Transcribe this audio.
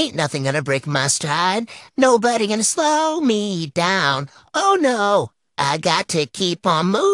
Ain't nothing gonna break my stride. Nobody gonna slow me down. Oh no, I got to keep on moving.